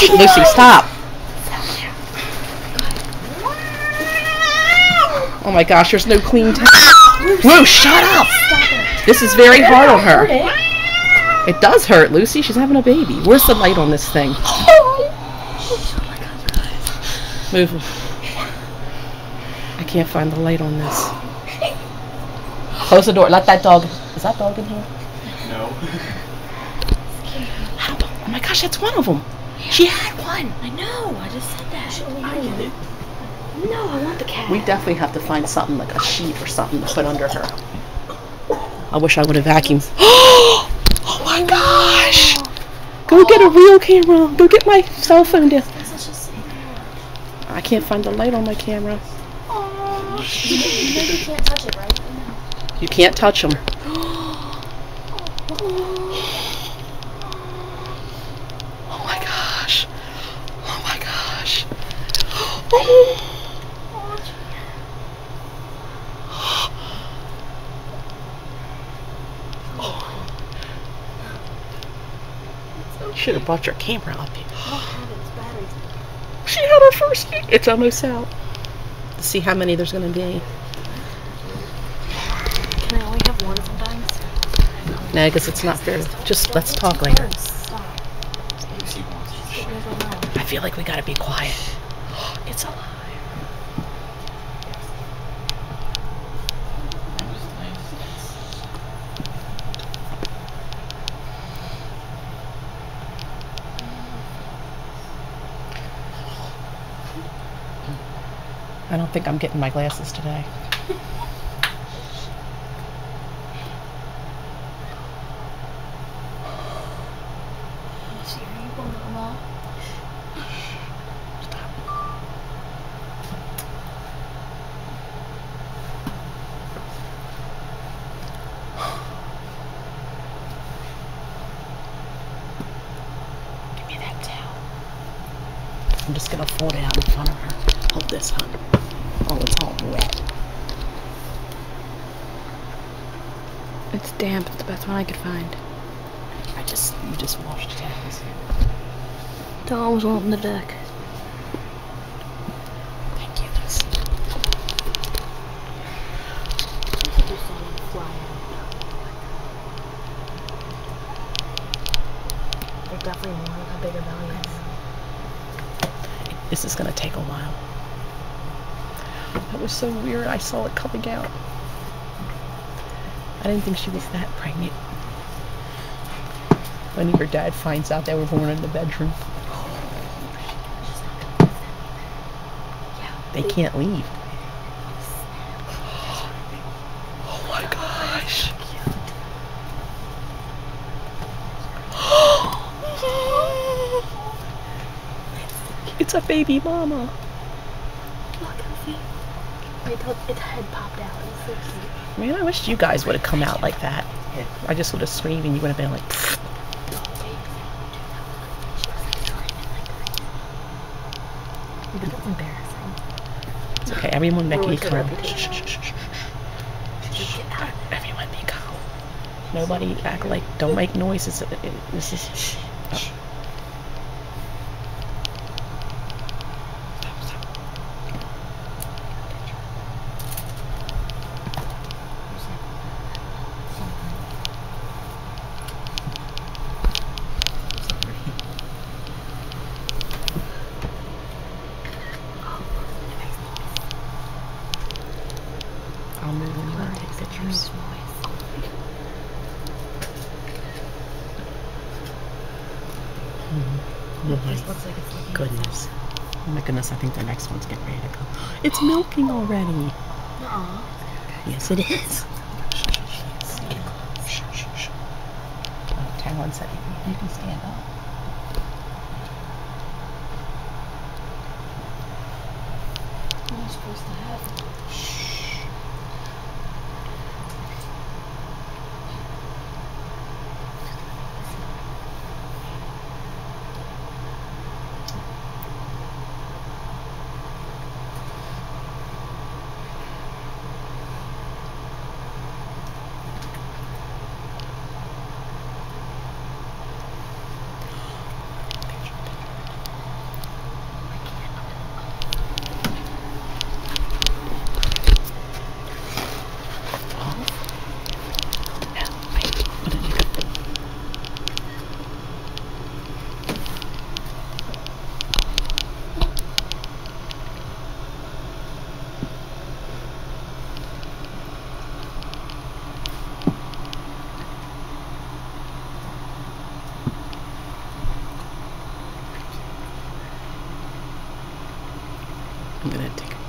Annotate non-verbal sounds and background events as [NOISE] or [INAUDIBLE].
Lucy, stop. Oh my gosh, there's no clean towel. Whoa, shut up! This is very hard on her. It does hurt, Lucy. She's having a baby. Where's the light on this thing? Move. I can't find the light on this. Close the door. Let that dog. Is that dog in here? No. Oh my gosh, that's one of them. She had one. I know. I just said that. No, I want the cat. We definitely have to find something like a sheet or something to put under her. I wish I would have vacuumed. [GASPS] oh my oh. gosh! Go get a real camera. Go get my cell phone. Down. I can't find the light on my camera. You can't touch it, right? You can't touch them. [GASPS] Oh my gosh. Oh my gosh. You should have brought your camera up here. She had her first. It's almost out. Let's see how many there's going to be. Can I only have one sometimes? No, because it's not fair. Just let's talk later. I feel like we gotta be quiet. It's alive. I don't think I'm getting my glasses today. I'm just gonna fold it out in front of her. Hold this, hon. Oh, it's all wet. It's damp. It's the best one I could find. I just, you just washed towels. Tom was on the deck. Thank you, Lucy. They're definitely one of the bigger values. This is gonna take a while. That was so weird. I saw it coming out. I didn't think she was that pregnant. When your dad finds out they were born in the bedroom. They can't leave. Oh my gosh. It's a baby mama. Wait till its head popped out. It was so cute. Man, I wish you guys would have come out like that. I just would have screamed and you would have been like, "Pfft." That's embarrassing. it's okay. Everyone make Or me what's calm. reputation? Shh, shh, shh, shh. Everyone be calm. Nobody act like, don't make noises. It- it- This is, oh. I'll move and you want to take pictures. Oh my Looks like it's goodness. Oh my goodness, I think the next one's getting ready to go. It's milking already. Aw. Yes, it is. [LAUGHS] Talon said you can stand up. I supposed to have? I'm gonna take a